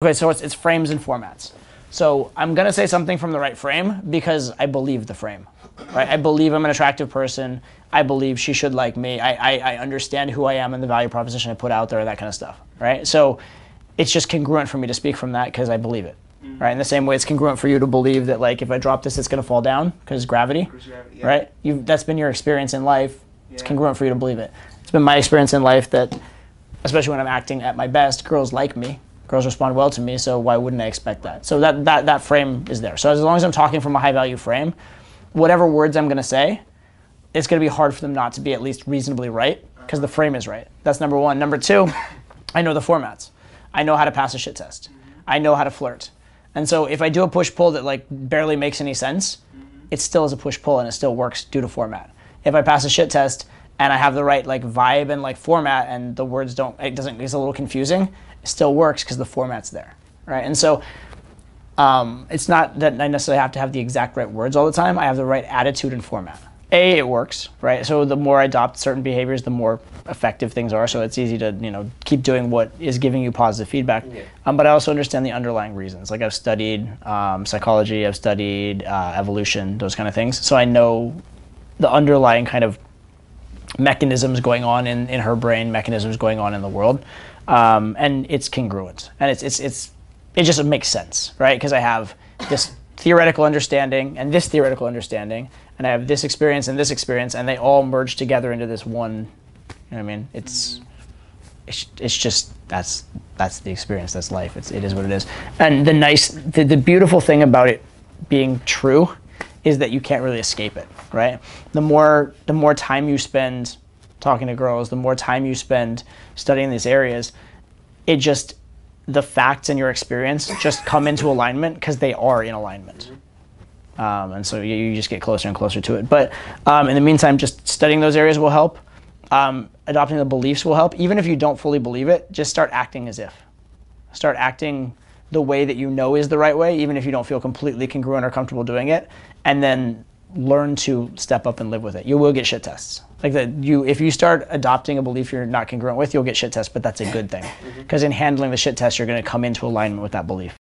Okay, so it's, it's frames and formats. So I'm gonna say something from the right frame because I believe the frame, right? I believe I'm an attractive person. I believe she should like me. I, I, I understand who I am and the value proposition I put out there, that kind of stuff, right? So it's just congruent for me to speak from that because I believe it, mm-hmm. right? In the same way, it's congruent for you to believe that like if I drop this, it's gonna fall down because gravity, gravity, yeah. right? You that's been your experience in life. It's congruent for you to believe it. It's been my experience in life that, especially when I'm acting at my best, girls like me. Girls respond well to me, so why wouldn't I expect that? So that that that frame is there. So as long as I'm talking from a high value frame, whatever words I'm gonna say, it's gonna be hard for them not to be at least reasonably right because the frame is right. That's number one. Number two, I know the formats. I know how to pass a shit test. I know how to flirt. And so if I do a push pull that like barely makes any sense, it still is a push pull and it still works due to format. If I pass a shit test and I have the right like vibe and like format and the words don't it doesn't it's a little confusing, it still works because the format's there. Right? And so um, it's not that I necessarily have to have the exact right words all the time. I have the right attitude and format. A, it works, right? So the more I adopt certain behaviors, the more effective things are. So it's easy to you know keep doing what is giving you positive feedback. Um, but I also understand the underlying reasons. Like I've studied um, psychology, I've studied uh, evolution, those kind of things. So I know the underlying kind of mechanisms going on in, in her brain, mechanisms going on in the world, um, and it's congruent, and it's it's it's it just makes sense, right? Because I have this theoretical understanding and this theoretical understanding, and I have this experience and this experience, and they all merge together into this one. You know what I mean? It's it's, it's just that's that's the experience. That's life. It's it is what it is. And the nice, the, the beautiful thing about it being true is that you can't really escape it, right? The more the more time you spend talking to girls, the more time you spend studying these areas, it just the facts and your experience just come into alignment because they are in alignment. Um, and so you, you just get closer and closer to it. But um, in the meantime, just studying those areas will help. Um, adopting the beliefs will help. Even if you don't fully believe it, just start acting as if. Start acting the way that you know is the right way, even if you don't feel completely congruent or comfortable doing it. And then learn to step up and live with it. You will get shit tests. Like that, you if you start adopting a belief you're not congruent with, you'll get shit tests. But that's a good thing mm-hmm. because in handling the shit test, you're going to come into alignment with that belief.